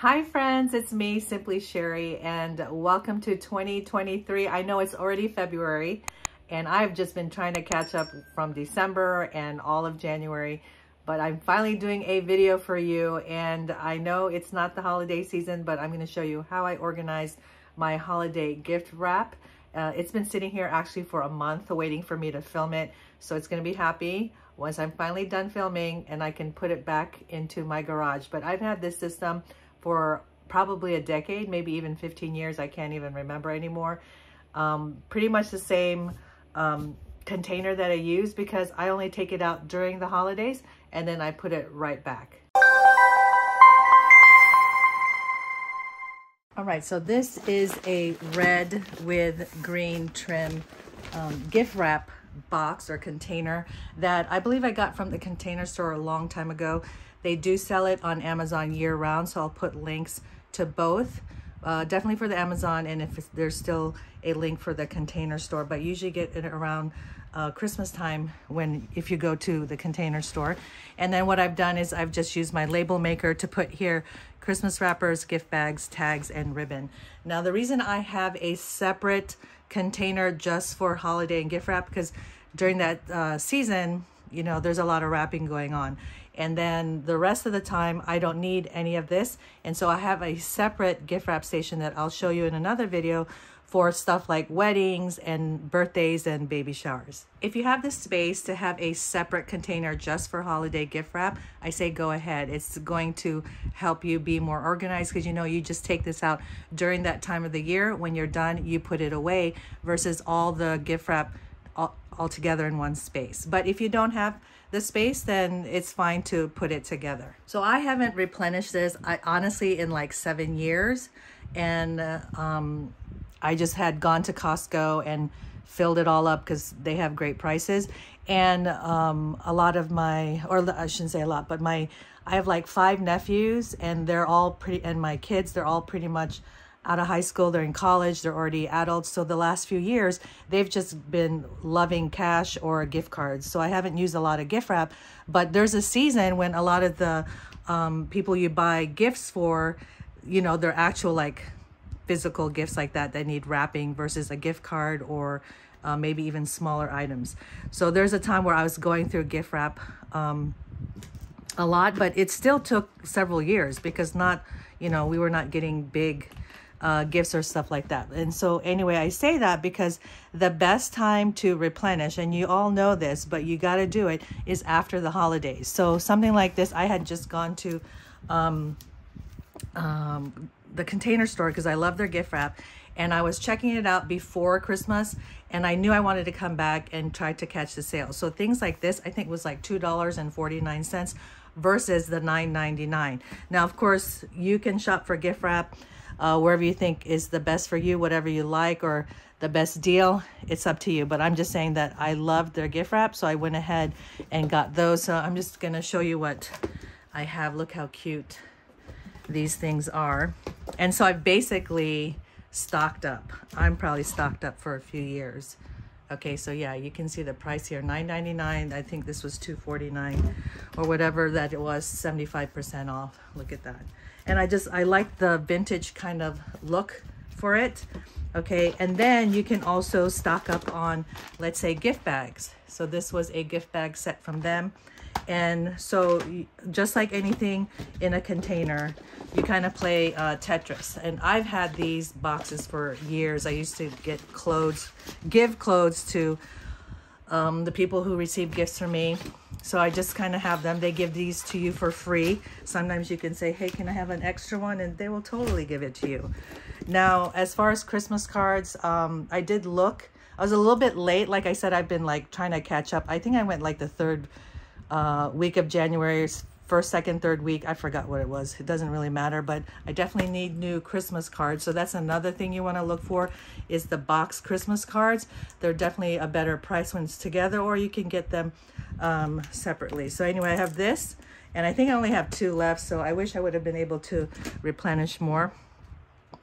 Hi friends, it's me, Simply Cherie, and welcome to 2023. I know it's already February, and I've just been trying to catch up from December and all of January, but I'm finally doing a video for you, and I know it's not the holiday season, but I'm going to show you how I organized my holiday gift wrap. Uh, it's been sitting here actually for a month waiting for me to film it, so it's going to be happy once I'm finally done filming and I can put it back into my garage. But I've had this system for probably a decade, maybe even 15 years. I can't even remember anymore. Um, pretty much the same um, container that I use because I only take it out during the holidays and then I put it right back. All right, so this is a red with green trim um, gift wrap box or container that I believe I got from the container store a long time ago. They do sell it on Amazon year round, so I'll put links to both. Uh, definitely for the Amazon and if there's still a link for the container store, but usually get it around uh, Christmas time when if you go to the container store. And then what I've done is I've just used my label maker to put here Christmas wrappers, gift bags, tags, and ribbon. Now the reason I have a separate container just for holiday and gift wrap because during that uh, season, you know, there's a lot of wrapping going on. And then the rest of the time, I don't need any of this. And so I have a separate gift wrap station that I'll show you in another video for stuff like weddings and birthdays and baby showers. If you have the space to have a separate container just for holiday gift wrap, I say go ahead. It's going to help you be more organized because you know you just take this out during that time of the year. When you're done, you put it away versus all the gift wrap all, all together in one space. But if you don't have the space, then it's fine to put it together. So I haven't replenished this, I honestly, in like seven years. And uh, um, I just had gone to Costco and filled it all up because they have great prices. And um, a lot of my, or I shouldn't say a lot, but my, I have like five nephews and they're all pretty, and my kids, they're all pretty much out of high school, they're in college, they're already adults. So the last few years, they've just been loving cash or gift cards. So I haven't used a lot of gift wrap, but there's a season when a lot of the um, people you buy gifts for, you know, they're actual like physical gifts like that that need wrapping versus a gift card or uh, maybe even smaller items. So there's a time where I was going through gift wrap um, a lot, but it still took several years because not, you know, we were not getting big uh, gifts or stuff like that. And so anyway, I say that because the best time to replenish, and you all know this, but you got to do it, is after the holidays. So something like this, I had just gone to um, um, the container store because I love their gift wrap. And I was checking it out before Christmas and I knew I wanted to come back and try to catch the sale. So things like this, I think was like $2.49 versus the $9.99. Now, of course, you can shop for gift wrap uh, wherever you think is the best for you, whatever you like, or the best deal, it's up to you. But I'm just saying that I loved their gift wrap, so I went ahead and got those. So I'm just gonna show you what I have. Look how cute these things are. And so I've basically stocked up. I'm probably stocked up for a few years. Okay, so yeah, you can see the price here, $9.99. I think this was $2.49 or whatever that it was, 75% off. Look at that. And I just, I like the vintage kind of look for it. Okay, and then you can also stock up on, let's say, gift bags. So this was a gift bag set from them. And so just like anything in a container, you kind of play uh, Tetris. And I've had these boxes for years. I used to get clothes, give clothes to um, the people who receive gifts from me. So I just kind of have them. They give these to you for free. Sometimes you can say, hey, can I have an extra one? And they will totally give it to you. Now, as far as Christmas cards, um, I did look. I was a little bit late. Like I said, I've been like trying to catch up. I think I went like the third uh, week of January, first, second, third week. I forgot what it was. It doesn't really matter, but I definitely need new Christmas cards. So that's another thing you want to look for is the box Christmas cards. They're definitely a better price when it's together or you can get them um, separately. So anyway, I have this and I think I only have two left. So I wish I would have been able to replenish more.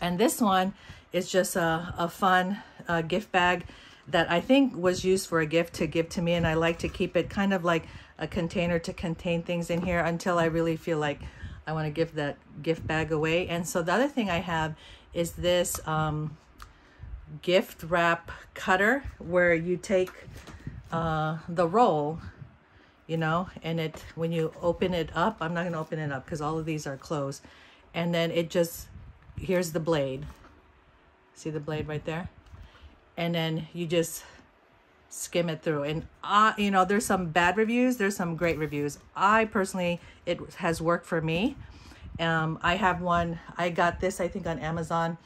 And this one is just a, a fun uh, gift bag that I think was used for a gift to give to me. And I like to keep it kind of like a container to contain things in here until I really feel like I want to give that gift bag away. And so the other thing I have is this um, gift wrap cutter where you take uh, the roll, you know, and it when you open it up, I'm not going to open it up because all of these are closed. And then it just, here's the blade. See the blade right there? And then you just skim it through. And, uh, you know, there's some bad reviews. There's some great reviews. I personally, it has worked for me. Um, I have one, I got this, I think on Amazon.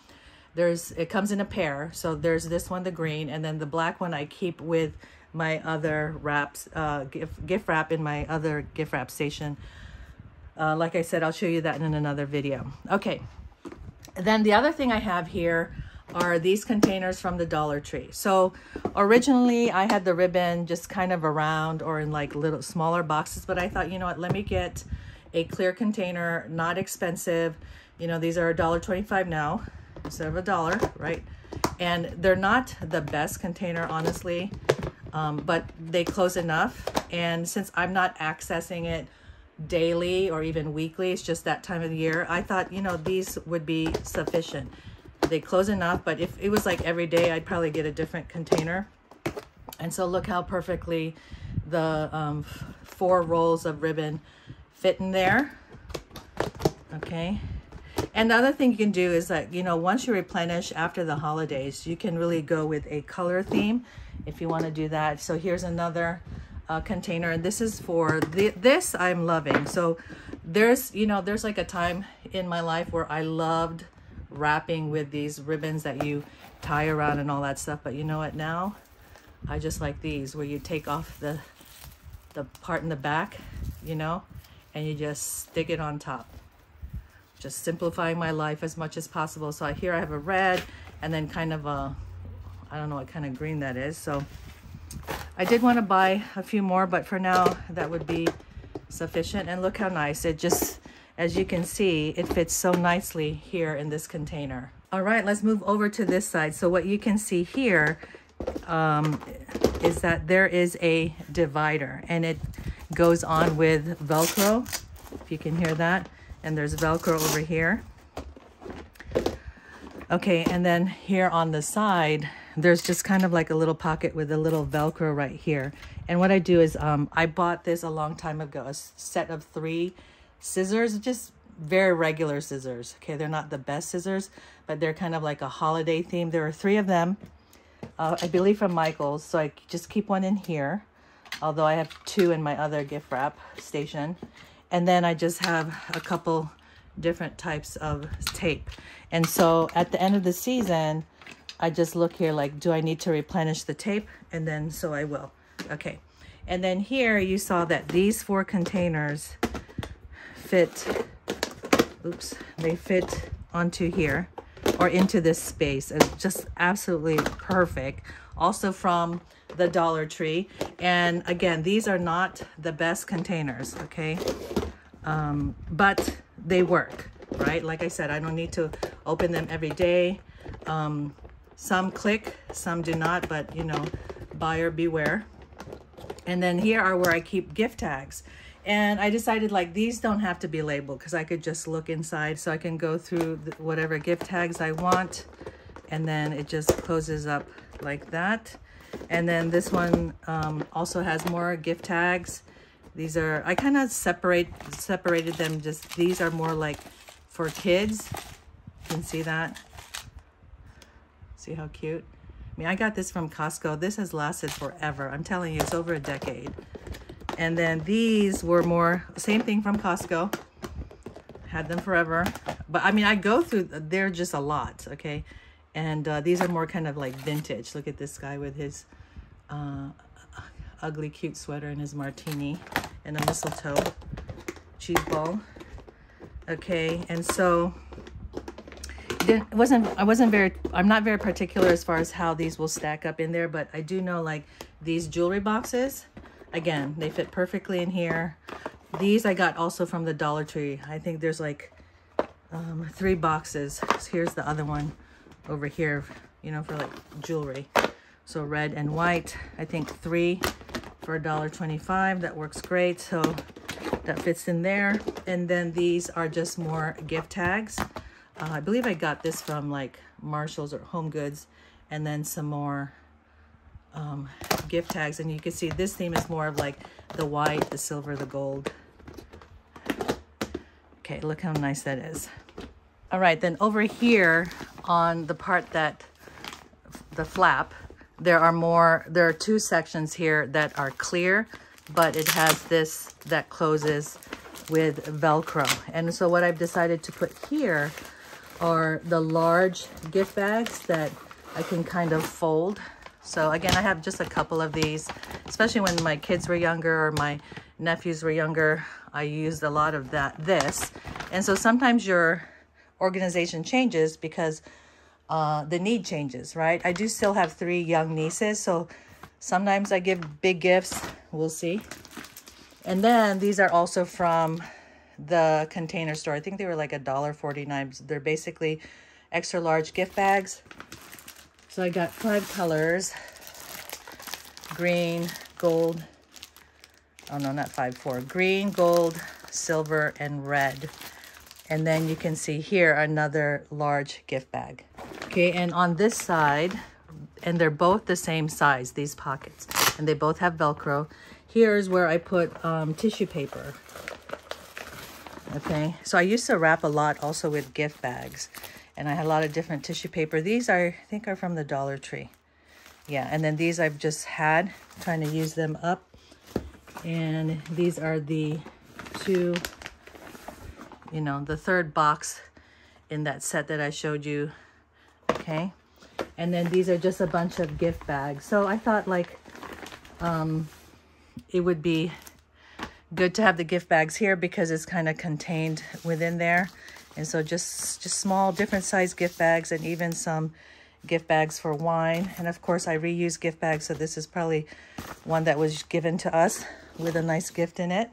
There's, it comes in a pair. So there's this one, the green, and then the black one I keep with my other wraps, uh, gift, gift wrap in my other gift wrap station. Uh, like I said, I'll show you that in another video. Okay. Then the other thing I have here are these containers from the Dollar Tree. So originally I had the ribbon just kind of around or in like little smaller boxes, but I thought, you know what, let me get a clear container, not expensive. You know, these are $1.25 now instead of a dollar, right? And they're not the best container, honestly, um, but they close enough. And since I'm not accessing it daily or even weekly, it's just that time of the year, I thought, you know, these would be sufficient they close enough, but if it was like every day, I'd probably get a different container. And so look how perfectly the um, four rolls of ribbon fit in there. Okay. And the other thing you can do is that, you know, once you replenish after the holidays, you can really go with a color theme if you want to do that. So here's another uh, container. And this is for the, this I'm loving. So there's, you know, there's like a time in my life where I loved wrapping with these ribbons that you tie around and all that stuff. But you know what now? I just like these where you take off the, the part in the back, you know, and you just stick it on top. Just simplifying my life as much as possible. So here I have a red and then kind of a, I don't know what kind of green that is. So I did want to buy a few more, but for now that would be sufficient. And look how nice. It just as you can see, it fits so nicely here in this container. All right, let's move over to this side. So what you can see here um, is that there is a divider and it goes on with Velcro, if you can hear that. And there's Velcro over here. Okay, and then here on the side, there's just kind of like a little pocket with a little Velcro right here. And what I do is um, I bought this a long time ago, a set of three scissors, just very regular scissors. Okay, they're not the best scissors, but they're kind of like a holiday theme. There are three of them, uh, I believe from Michael's. So I just keep one in here, although I have two in my other gift wrap station. And then I just have a couple different types of tape. And so at the end of the season, I just look here like, do I need to replenish the tape? And then so I will. Okay. And then here you saw that these four containers fit, oops, they fit onto here or into this space. It's just absolutely perfect. Also from the Dollar Tree. And again, these are not the best containers, okay? Um, but they work, right? Like I said, I don't need to open them every day. Um, some click, some do not, but you know, buyer beware. And then here are where I keep gift tags. And I decided like these don't have to be labeled because I could just look inside so I can go through whatever gift tags I want. And then it just closes up like that. And then this one um, also has more gift tags. These are, I kind of separate separated them just, these are more like for kids. You can see that. See how cute? I mean, I got this from Costco. This has lasted forever. I'm telling you, it's over a decade. And then these were more, same thing from Costco. Had them forever. But I mean, I go through, they're just a lot, okay? And uh, these are more kind of like vintage. Look at this guy with his uh, ugly, cute sweater and his martini and a mistletoe cheese ball. Okay, and so it wasn't I wasn't very I'm not very particular as far as how these will stack up in there, but I do know like these jewelry boxes Again, they fit perfectly in here. These I got also from the Dollar Tree. I think there's like um, three boxes. So here's the other one over here, you know, for like jewelry. So red and white, I think three for $1.25. That works great. So that fits in there. And then these are just more gift tags. Uh, I believe I got this from like Marshalls or Home Goods. And then some more um, gift tags. And you can see this theme is more of like the white, the silver, the gold. Okay, look how nice that is. All right, then over here on the part that, the flap, there are more, there are two sections here that are clear, but it has this that closes with Velcro. And so what I've decided to put here are the large gift bags that I can kind of fold. So again, I have just a couple of these, especially when my kids were younger or my nephews were younger. I used a lot of that, this. And so sometimes your organization changes because uh, the need changes, right? I do still have three young nieces, so sometimes I give big gifts. We'll see. And then these are also from the container store. I think they were like a dollar forty-nine. They're basically extra large gift bags. So I got five colors. Green, gold. Oh no, not five, four. Green, gold, silver, and red. And then you can see here another large gift bag. Okay, and on this side, and they're both the same size, these pockets. And they both have Velcro. Here's where I put um, tissue paper. Okay, so I used to wrap a lot also with gift bags. And I had a lot of different tissue paper. These are, I think are from the Dollar Tree. Yeah, and then these I've just had, trying to use them up. And these are the two, you know, the third box in that set that I showed you. Okay. And then these are just a bunch of gift bags. So I thought like um, it would be good to have the gift bags here because it's kind of contained within there. And so just, just small different size gift bags and even some gift bags for wine. And of course I reuse gift bags. So this is probably one that was given to us with a nice gift in it.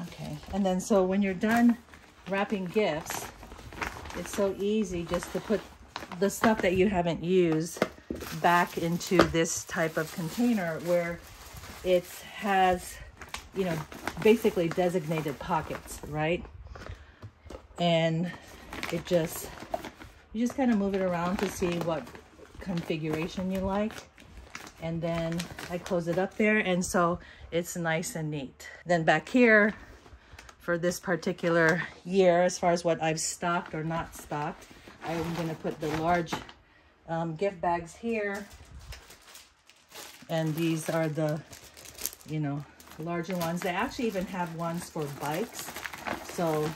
Okay. And then so when you're done wrapping gifts, it's so easy just to put the stuff that you haven't used back into this type of container where it has, you know, basically designated pockets, right? And it just, you just kind of move it around to see what configuration you like. And then I close it up there. And so it's nice and neat. Then back here for this particular year, as far as what I've stocked or not stocked, I'm going to put the large um, gift bags here. And these are the, you know, larger ones. They actually even have ones for bikes. So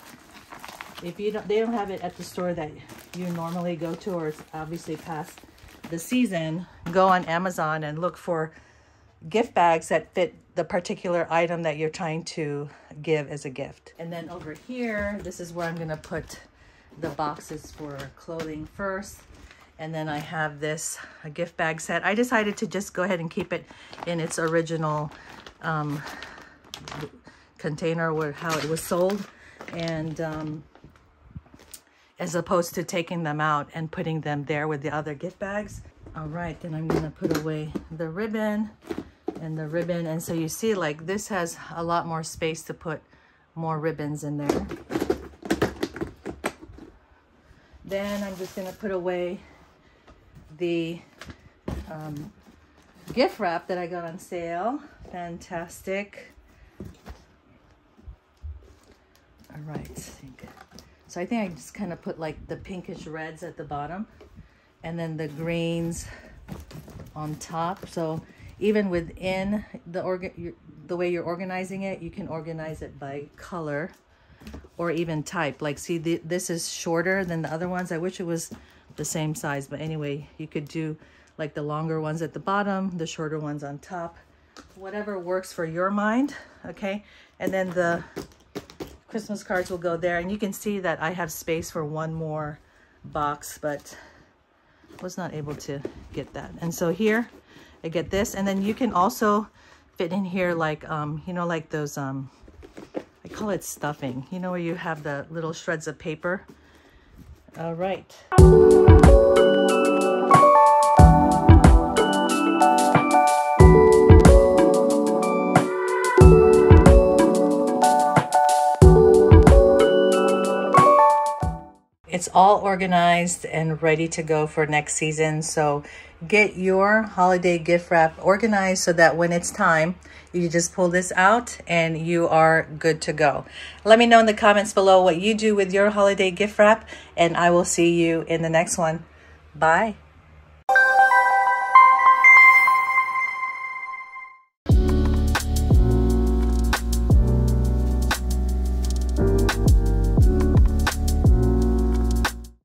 if you don't, they don't have it at the store that you normally go to, or it's obviously past the season, go on Amazon and look for gift bags that fit the particular item that you're trying to give as a gift. And then over here, this is where I'm gonna put the boxes for clothing first. And then I have this a gift bag set. I decided to just go ahead and keep it in its original um, container where how it was sold. And um, as opposed to taking them out and putting them there with the other gift bags. All right, then I'm gonna put away the ribbon and the ribbon. And so you see like this has a lot more space to put more ribbons in there. Then I'm just gonna put away the um, gift wrap that I got on sale. Fantastic. All right, so I think I just kind of put like the pinkish reds at the bottom and then the greens on top. So even within the organ, the way you're organizing it, you can organize it by color or even type. Like, see, the, this is shorter than the other ones. I wish it was the same size, but anyway, you could do like the longer ones at the bottom, the shorter ones on top, whatever works for your mind, okay? And then the Christmas cards will go there, and you can see that I have space for one more box, but was not able to get that. And so here, I get this, and then you can also fit in here like, um, you know, like those, um, call it stuffing. You know where you have the little shreds of paper? All right. All organized and ready to go for next season. So get your holiday gift wrap organized so that when it's time, you just pull this out and you are good to go. Let me know in the comments below what you do with your holiday gift wrap and I will see you in the next one. Bye.